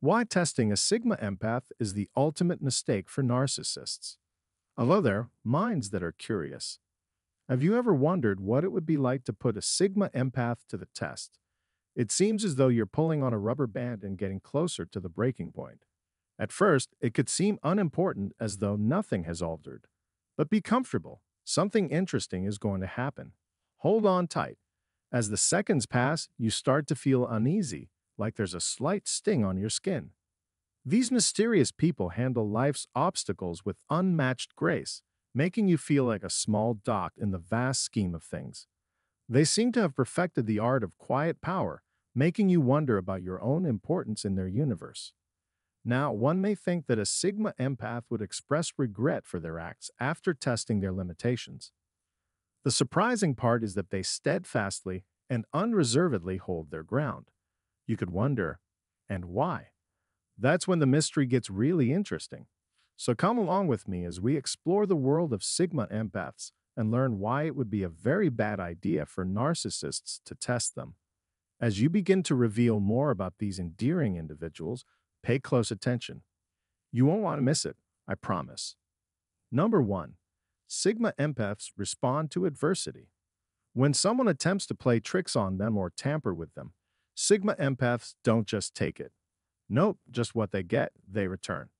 Why testing a Sigma empath is the ultimate mistake for narcissists. Hello there, minds that are curious. Have you ever wondered what it would be like to put a Sigma empath to the test? It seems as though you're pulling on a rubber band and getting closer to the breaking point. At first, it could seem unimportant as though nothing has altered. But be comfortable. Something interesting is going to happen. Hold on tight. As the seconds pass, you start to feel uneasy, like there's a slight sting on your skin. These mysterious people handle life's obstacles with unmatched grace, making you feel like a small dot in the vast scheme of things. They seem to have perfected the art of quiet power, making you wonder about your own importance in their universe. Now, one may think that a Sigma empath would express regret for their acts after testing their limitations. The surprising part is that they steadfastly and unreservedly hold their ground. You could wonder, and why? That's when the mystery gets really interesting. So come along with me as we explore the world of Sigma empaths and learn why it would be a very bad idea for narcissists to test them. As you begin to reveal more about these endearing individuals, pay close attention. You won't want to miss it, I promise. Number one, Sigma empaths respond to adversity. When someone attempts to play tricks on them or tamper with them, Sigma empaths don't just take it. Nope, just what they get, they return.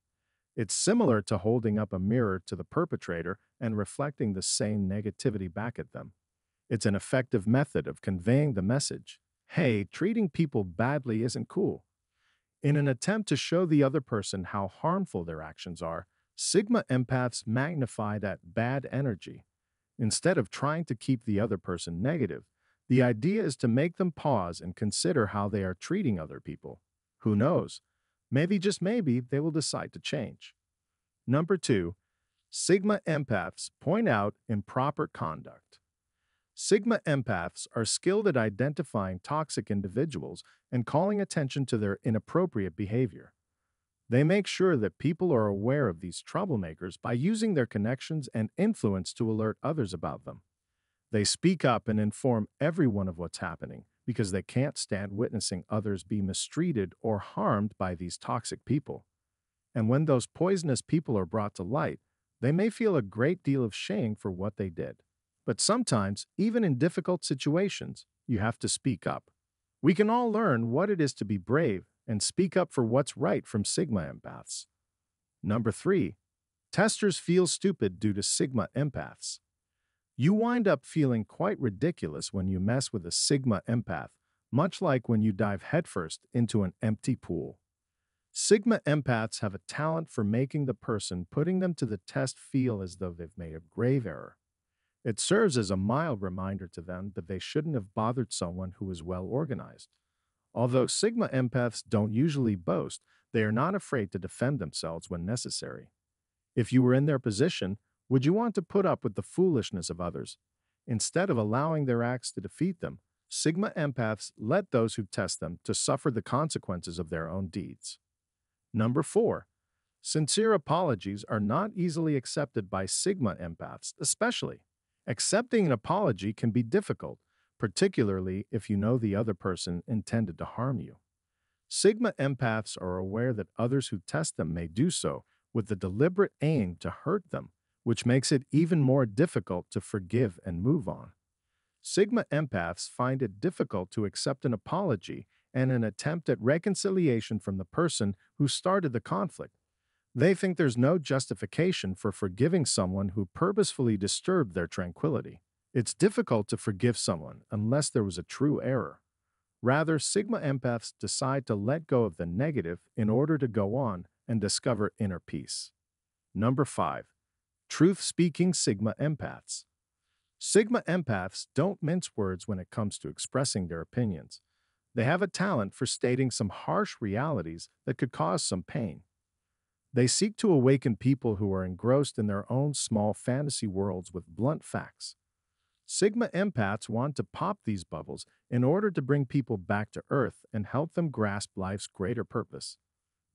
It's similar to holding up a mirror to the perpetrator and reflecting the same negativity back at them. It's an effective method of conveying the message hey, treating people badly isn't cool. In an attempt to show the other person how harmful their actions are, Sigma empaths magnify that bad energy. Instead of trying to keep the other person negative, the idea is to make them pause and consider how they are treating other people. Who knows? Maybe, just maybe, they will decide to change. Number two, Sigma empaths point out improper conduct. Sigma empaths are skilled at identifying toxic individuals and calling attention to their inappropriate behavior. They make sure that people are aware of these troublemakers by using their connections and influence to alert others about them. They speak up and inform everyone of what's happening because they can't stand witnessing others be mistreated or harmed by these toxic people. And when those poisonous people are brought to light, they may feel a great deal of shame for what they did. But sometimes, even in difficult situations, you have to speak up. We can all learn what it is to be brave and speak up for what's right from Sigma empaths. Number three, testers feel stupid due to Sigma empaths. You wind up feeling quite ridiculous when you mess with a Sigma empath, much like when you dive headfirst into an empty pool. Sigma empaths have a talent for making the person putting them to the test feel as though they've made a grave error. It serves as a mild reminder to them that they shouldn't have bothered someone who is well organized. Although Sigma empaths don't usually boast, they are not afraid to defend themselves when necessary. If you were in their position, would you want to put up with the foolishness of others? Instead of allowing their acts to defeat them, Sigma empaths let those who test them to suffer the consequences of their own deeds. Number four, sincere apologies are not easily accepted by Sigma empaths, especially. Accepting an apology can be difficult, particularly if you know the other person intended to harm you. Sigma empaths are aware that others who test them may do so with the deliberate aim to hurt them which makes it even more difficult to forgive and move on. Sigma empaths find it difficult to accept an apology and an attempt at reconciliation from the person who started the conflict. They think there's no justification for forgiving someone who purposefully disturbed their tranquility. It's difficult to forgive someone unless there was a true error. Rather, Sigma empaths decide to let go of the negative in order to go on and discover inner peace. Number 5 truth speaking Sigma empaths. Sigma empaths don't mince words when it comes to expressing their opinions. They have a talent for stating some harsh realities that could cause some pain. They seek to awaken people who are engrossed in their own small fantasy worlds with blunt facts. Sigma empaths want to pop these bubbles in order to bring people back to Earth and help them grasp life's greater purpose.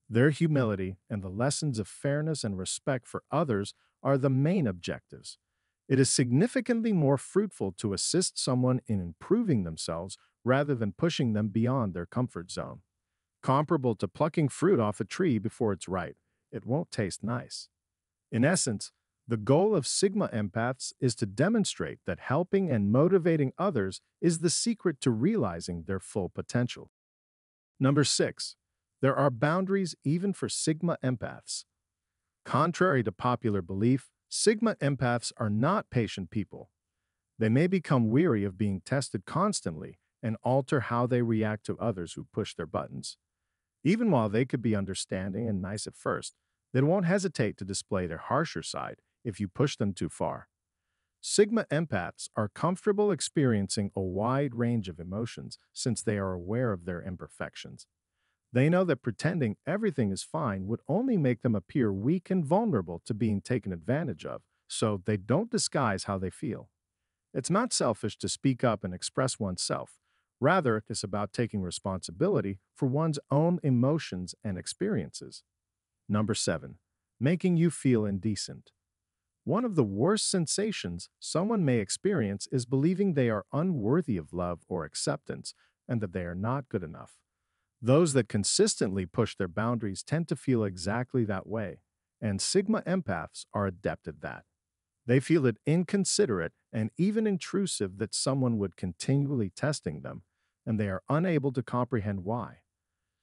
Their humility and the lessons of fairness and respect for others are the main objectives. It is significantly more fruitful to assist someone in improving themselves rather than pushing them beyond their comfort zone. comparable to plucking fruit off a tree before it's ripe. It won't taste nice. In essence, the goal of Sigma empaths is to demonstrate that helping and motivating others is the secret to realizing their full potential. Number six, there are boundaries even for Sigma empaths. Contrary to popular belief, Sigma empaths are not patient people. They may become weary of being tested constantly and alter how they react to others who push their buttons. Even while they could be understanding and nice at first, they won't hesitate to display their harsher side if you push them too far. Sigma empaths are comfortable experiencing a wide range of emotions since they are aware of their imperfections. They know that pretending everything is fine would only make them appear weak and vulnerable to being taken advantage of, so they don't disguise how they feel. It's not selfish to speak up and express oneself. Rather, it's about taking responsibility for one's own emotions and experiences. Number seven, making you feel indecent. One of the worst sensations someone may experience is believing they are unworthy of love or acceptance and that they are not good enough. Those that consistently push their boundaries tend to feel exactly that way, and Sigma empaths are adept at that. They feel it inconsiderate and even intrusive that someone would continually testing them, and they are unable to comprehend why.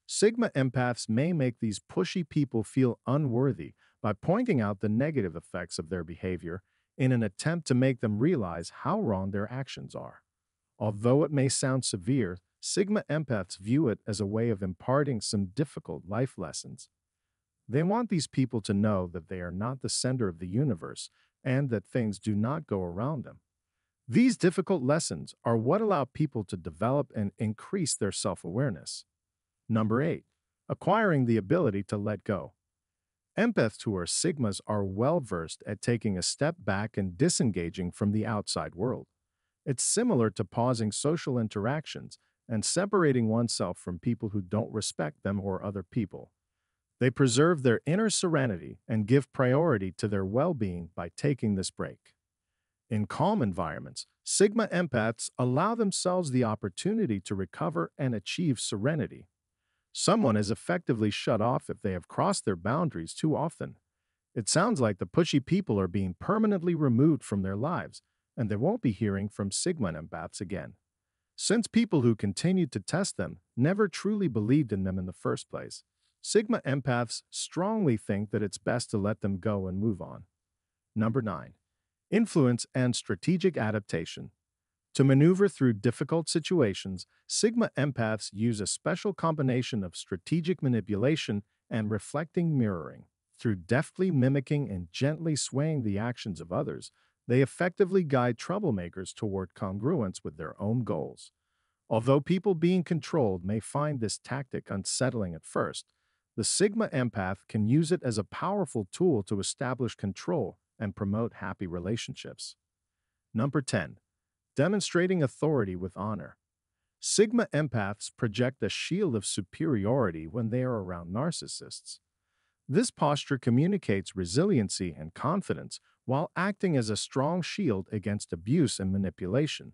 Sigma empaths may make these pushy people feel unworthy by pointing out the negative effects of their behavior in an attempt to make them realize how wrong their actions are. Although it may sound severe, Sigma empaths view it as a way of imparting some difficult life lessons. They want these people to know that they are not the center of the universe and that things do not go around them. These difficult lessons are what allow people to develop and increase their self awareness. Number eight, acquiring the ability to let go. Empaths who are Sigmas are well versed at taking a step back and disengaging from the outside world. It's similar to pausing social interactions and separating oneself from people who don't respect them or other people. They preserve their inner serenity and give priority to their well being by taking this break. In calm environments, Sigma empaths allow themselves the opportunity to recover and achieve serenity. Someone is effectively shut off if they have crossed their boundaries too often. It sounds like the pushy people are being permanently removed from their lives, and they won't be hearing from Sigma empaths again. Since people who continued to test them never truly believed in them in the first place, Sigma empaths strongly think that it's best to let them go and move on. Number 9. Influence and strategic adaptation. To maneuver through difficult situations, Sigma empaths use a special combination of strategic manipulation and reflecting mirroring. Through deftly mimicking and gently swaying the actions of others, they effectively guide troublemakers toward congruence with their own goals. Although people being controlled may find this tactic unsettling at first, the Sigma empath can use it as a powerful tool to establish control and promote happy relationships. Number 10. Demonstrating authority with honor. Sigma empaths project a shield of superiority when they are around narcissists. This posture communicates resiliency and confidence while acting as a strong shield against abuse and manipulation.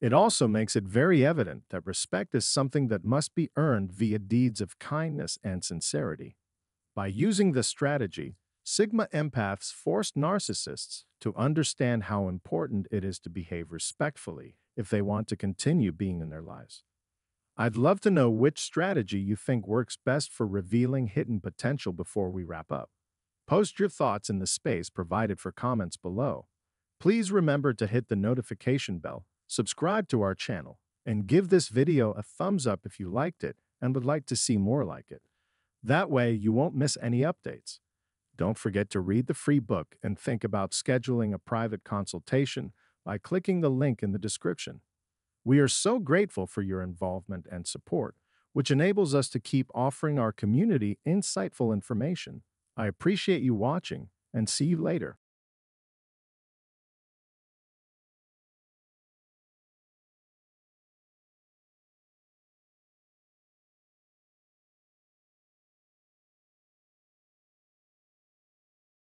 It also makes it very evident that respect is something that must be earned via deeds of kindness and sincerity. By using this strategy, Sigma empaths force narcissists to understand how important it is to behave respectfully if they want to continue being in their lives. I'd love to know which strategy you think works best for revealing hidden potential before we wrap up. Post your thoughts in the space provided for comments below. Please remember to hit the notification bell, subscribe to our channel, and give this video a thumbs up if you liked it and would like to see more like it. That way, you won't miss any updates. Don't forget to read the free book and think about scheduling a private consultation by clicking the link in the description. We are so grateful for your involvement and support, which enables us to keep offering our community insightful information. I appreciate you watching and see you later.